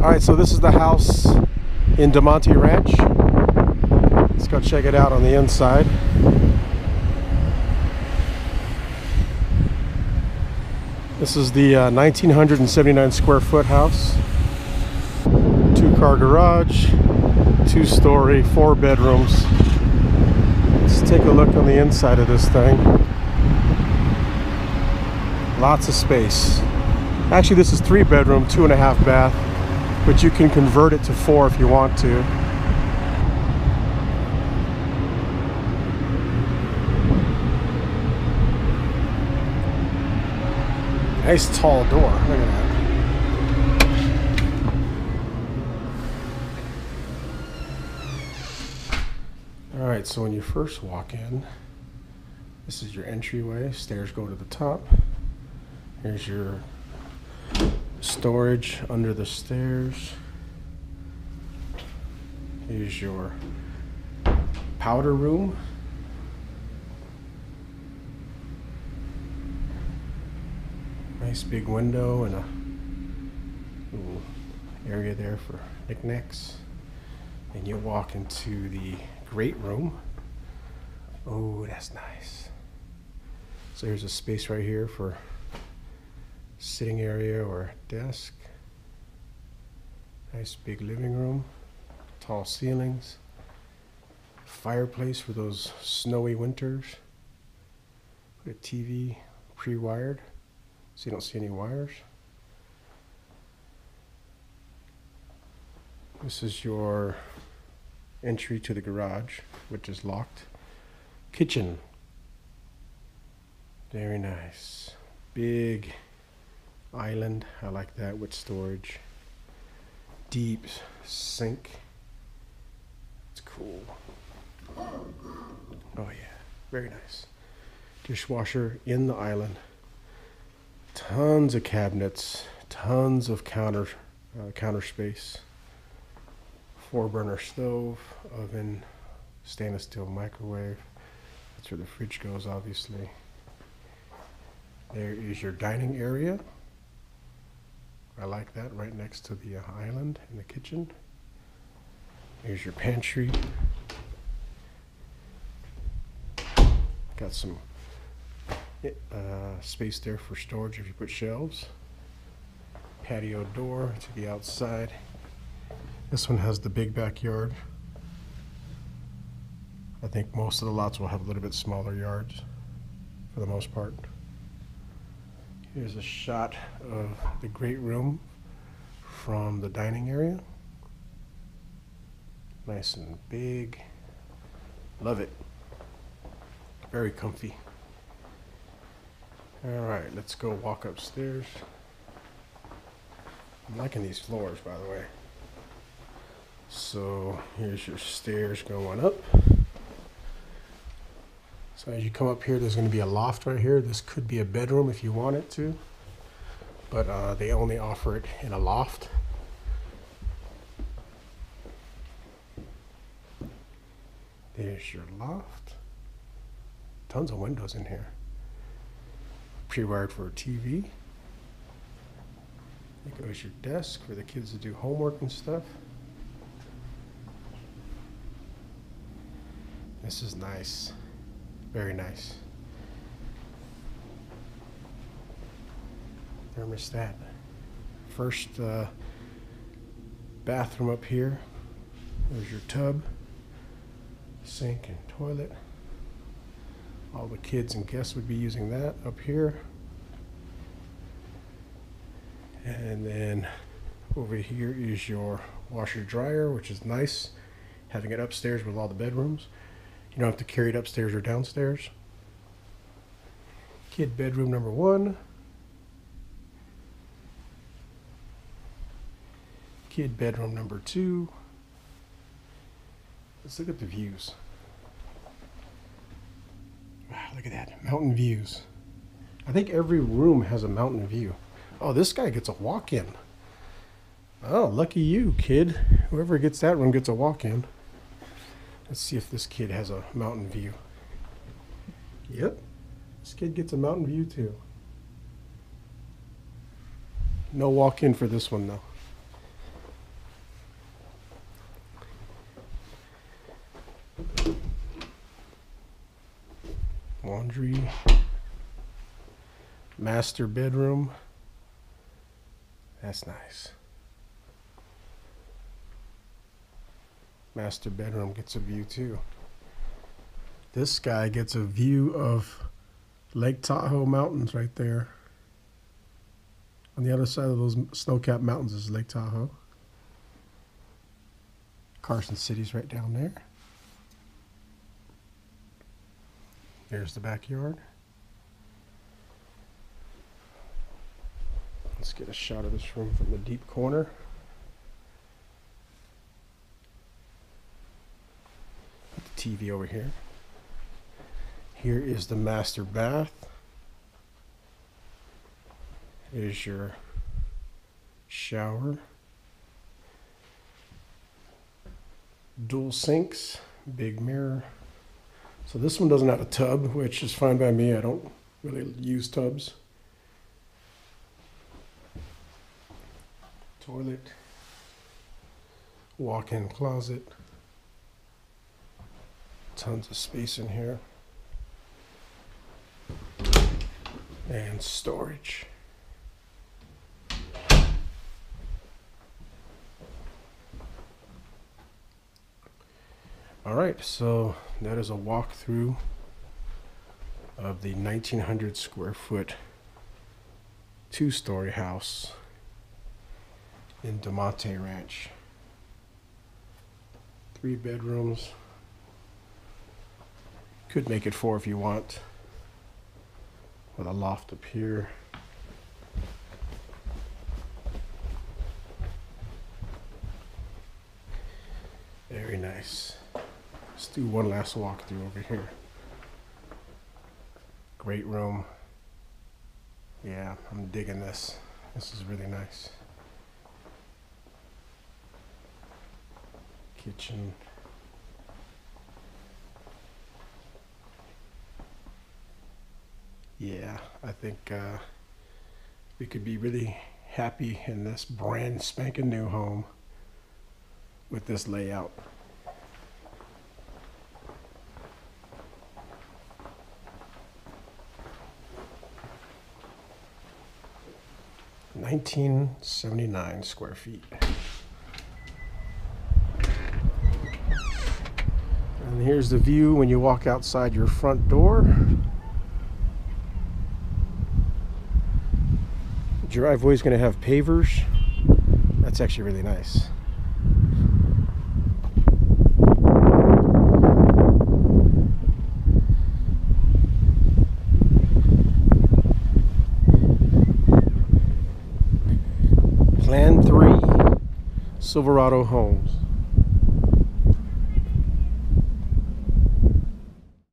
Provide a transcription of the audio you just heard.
All right, so this is the house in Damonte Ranch. Let's go check it out on the inside. This is the uh, 1979 square foot house. Two car garage, two story, four bedrooms. Let's take a look on the inside of this thing. Lots of space. Actually, this is three bedroom, two and a half bath, but you can convert it to four if you want to. Nice tall door. Look at that. All right, so when you first walk in, this is your entryway. Stairs go to the top. Here's your storage under the stairs. Here's your powder room. Nice big window and a little area there for knickknacks. And you walk into the great room. Oh, that's nice. So here's a space right here for sitting area or desk. Nice big living room, tall ceilings, fireplace for those snowy winters. Put a TV pre-wired so you don't see any wires. This is your entry to the garage, which is locked. Kitchen. Very nice. Big island. I like that with storage. Deep sink. It's cool. Oh, yeah. Very nice. Dishwasher in the island. Tons of cabinets. Tons of counter uh, counter space. Four burner stove, oven, stainless steel microwave. That's where the fridge goes, obviously. There is your dining area. I like that right next to the uh, island in the kitchen. Here's your pantry. Got some uh, space there for storage if you put shelves. Patio door to the outside. This one has the big backyard. I think most of the lots will have a little bit smaller yards for the most part. Here's a shot of the great room from the dining area. Nice and big. Love it. Very comfy. All right, let's go walk upstairs. I'm liking these floors, by the way. So here's your stairs going up. So as you come up here, there's going to be a loft right here. This could be a bedroom if you want it to, but uh, they only offer it in a loft. There's your loft. Tons of windows in here. Pre-wired for a TV. There goes your desk for the kids to do homework and stuff. This is nice. Very nice. Thermostat. First uh, bathroom up here. There's your tub, sink, and toilet. All the kids and guests would be using that up here. And then over here is your washer dryer, which is nice, having it upstairs with all the bedrooms. You don't have to carry it upstairs or downstairs. Kid bedroom number one. Kid bedroom number two. Let's look at the views. Wow, look at that. Mountain views. I think every room has a mountain view. Oh, this guy gets a walk in. Oh, lucky you, kid. Whoever gets that room gets a walk in. Let's see if this kid has a mountain view. Yep, this kid gets a mountain view too. No walk in for this one though. Laundry. Master bedroom. That's nice. Master bedroom gets a view too. This guy gets a view of Lake Tahoe Mountains right there. On the other side of those snow-capped mountains is Lake Tahoe. Carson City's right down there. Here's the backyard. Let's get a shot of this room from the deep corner. Put the TV over here. Here is the master bath. Here's your shower. Dual sinks, big mirror. So this one doesn't have a tub, which is fine by me. I don't really use tubs. Toilet, walk-in closet, tons of space in here, and storage. All right, so that is a walkthrough of the 1900 square foot two story house in Damonte Ranch. Three bedrooms. Could make it four if you want. With a loft up here. Very nice. Let's do one last walkthrough over here. Great room. Yeah, I'm digging this. This is really nice. Kitchen. Yeah, I think uh, we could be really happy in this brand spanking new home with this layout. Nineteen seventy-nine square feet. And here's the view when you walk outside your front door. Driveway's gonna have pavers. That's actually really nice. Plan 3 Silverado Homes.